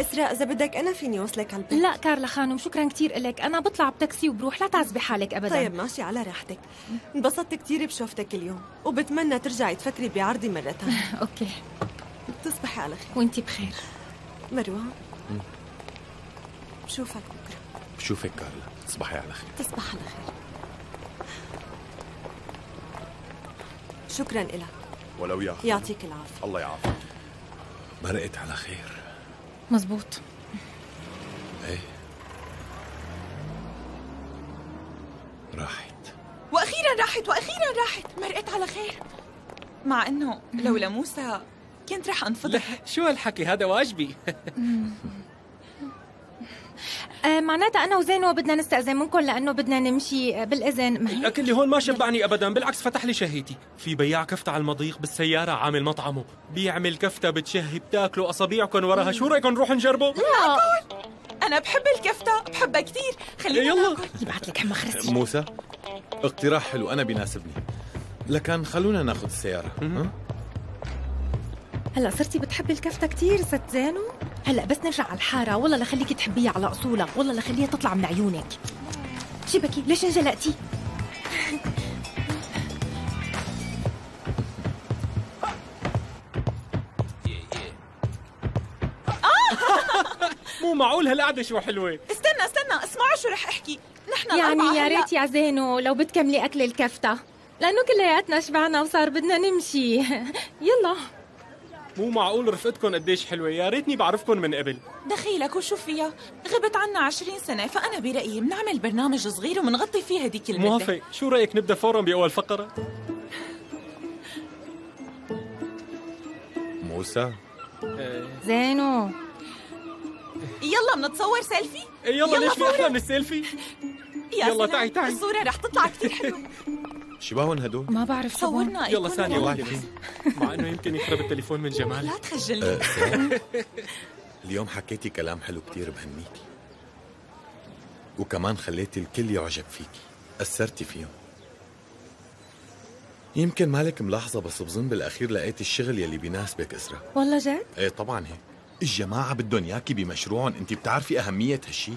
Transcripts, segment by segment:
إسراء إذا بدك أنا فيني أوصلك على البيت؟ لا كارلا خانم شكرا كثير لك أنا بطلع بتاكسي وبروح. لا تعذبي حالك ابدا. طيب ماشي على راحتك. انبسطت كثير بشوفتك اليوم وبتمنى ترجعي تفكري بعرضي مرة ثانية أوكي. تصبحي على خير. وإنتي بخير. مروان بشوفك بكرة. بشوفك كارلا. تصبحي على خير. تصبح على خير. شكرا لك ولو. يعطيك العافية. الله يعافيك. مرقت على خير. مزبوط إيه. راحت. وأخيرا راحت وأخيرا راحت. مرقت على خير. مع إنه لولا موسى كنت رح أنفضح. شو هالحكي؟ هذا واجبي. آه معناتها أنا وزينو بدنا نستأذن منكم لأنه بدنا نمشي آه، بالإذن. ما هيك؟ الاكل اللي هون ما شبعني ابدا بالعكس فتح لي شهيتي. في بياع كفتة على المضيق بالسيارة عامل مطعمه. بيعمل كفتة بتشهي بتاكلوا أصابيعكم وراها. شو رايكم نروح نجربه؟ أنا بحب الكفتة بحبها كثير خلينا يلا. يبعت لك حما خرسي. موسى اقتراح حلو. أنا بيناسبني. لكن خلونا ناخذ السيارة؟ هلا صرتي بتحبي الكفتة كثير ست زينو؟ هلا بس نرجع على الحارة. والله لخليكي تحبيها على اصولها والله لخليها تطلع من عيونك. شبكي ليش انجلقتي؟ مو معقول هالقعدة شو حلوة. استنى استنى اسمعوا شو رح أحكي. نحن يعني يا ريت يا زينو لو بتكملي أكل الكفتة. لأنه كلياتنا شبعنا وصار بدنا نمشي. يلا. مو معقول رفقتكم قديش حلوة يا ريتني بعرفكم من قبل. دخيلك وشو فيها غبت عنا عشرين سنة فأنا برأيي بنعمل برنامج صغير ومنغطي فيه هديك المدة موافق. شو رأيك نبدأ فورا بأول فقرة؟ موسى. زينو. يلا بنتصور سيلفي؟ إيه يلا, يلا ليش في. أحلى من السيلفي. يا يلا سلام، تعي- تعي. الصورة رح تطلع كثير حلوة. شباهن هدول؟ ما بعرف. صورنا يلا ثانية. واحدة مع إنه يمكن يخرب التليفون من جمالي لا تخجلني إسراء، اليوم حكيتي كلام حلو كتير بهنيكي. وكمان خليتي الكل يعجب فيكي. أثرتي فيهم. يمكن مالك ملاحظة بس بظن بالأخير لقيتي الشغل يلي بيناسبك إسراء. والله جد؟ إيه طبعا هيك. الجماعة بدهم ياكي بمشروعهم. انت بتعرفي أهمية هالشي؟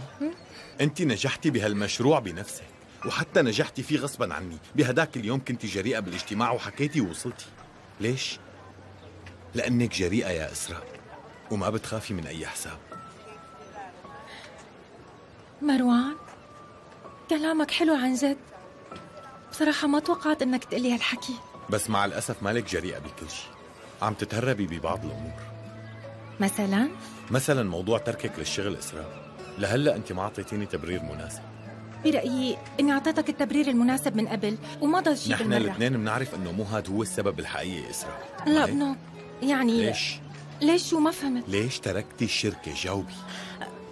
انت نجحتي بهالمشروع بنفسك. وحتى نجحتي فيه غصبا عني. بهداك اليوم كنت جريئة بالإجتماع وحكيتي ووصلتي. ليش؟ لأنك جريئة يا إسراء وما بتخافي من أي حساب. مروان كلامك حلو عن جد. بصراحة ما توقعت إنك تقلي هالحكي. بس مع الأسف مالك جريئة بكل شيء. عم تتهربي ببعض الأمور. مثلا؟ مثلا موضوع تركك للشغل إسراء. لهلأ أنت ما أعطيتيني تبرير مناسب. برأيي إني أعطيتك التبرير المناسب من قبل وما ضل شيء نحن الاثنين بنعرف إنه مو هذا هو السبب الحقيقي إسراء. لا؟ بنو يعني ليش؟ ليش شو ما فهمت؟ ليش تركتي الشركة جاوبي؟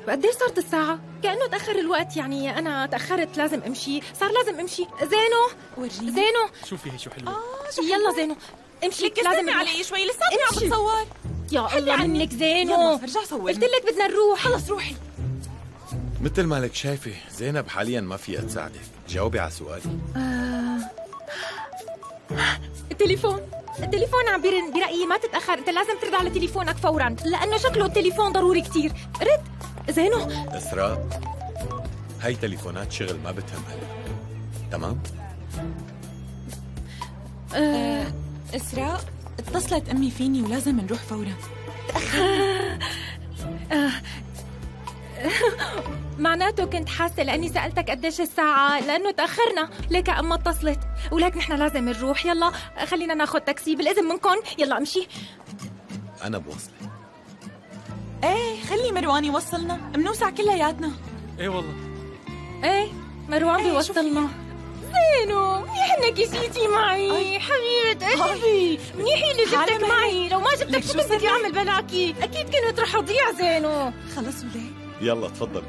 قديش صارت الساعة؟ كأنه تأخر الوقت يعني أنا تأخرت لازم أمشي. صار لازم أمشي. زينو! ورجيني زينو! شوفي هي شو حلوة؟ آه شو يلا زينو. امشي لك لازم. علي شوي لساتني عم امشي. بتصور يا الله. منك زينو. يلا ارجع صورني قلت لك بدنا نروح. خلص روحي. مثل ما لك شايفة زينب حاليا ما فيها تساعدك جاوبي على سؤالي. التليفون. التليفون عم بيرن برأيي ما تتأخر أنت لازم ترد على تليفونك فورا. لأنه شكله التليفون ضروري كتير. رد. زينو. إسراء. هاي تليفونات شغل ما بتهم هلا. تمام؟ إسراء اتصلت أمي فيني ولازم نروح فورا. معناته كنت حاسة لأني سألتك قديش الساعة؟ لأنه تأخرنا. ليك أما اتصلت. ولك نحن لازم نروح. يلا خلينا ناخد تاكسي. بالإذن منكم. يلا امشي. أنا بوصلك إيه خلي مروان يوصلنا. منوسع كلياتنا. إيه والله. إيه مروان إيه، بيوصلنا. زينو منيح إنك جيتي معي. حبيبة قلبي. منيح حالة جبتك. معي. لو ما جبتك لك شو صار أعمل بلاكي؟ أكيد كنت رح أضيع زينو. خلص وليه؟ يلا تفضل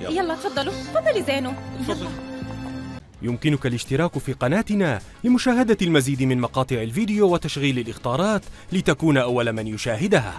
يلا, يلا تفضلوا تفضلي زينو. تفضل يمكنك الاشتراك في قناتنا لمشاهدة المزيد من مقاطع الفيديو وتشغيل الإخطارات لتكون أول من يشاهدها.